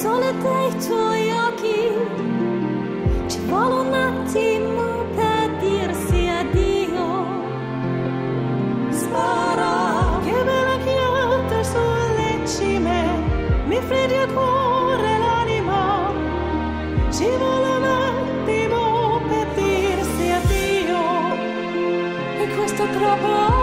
sole dei tuoi occhi. Ci vuole un attimo per dirsi addio sparo che bella chianta sulle cime mi freddi a cuore l'anima. Ci vuole un attimo per dirsi addio e questo troppo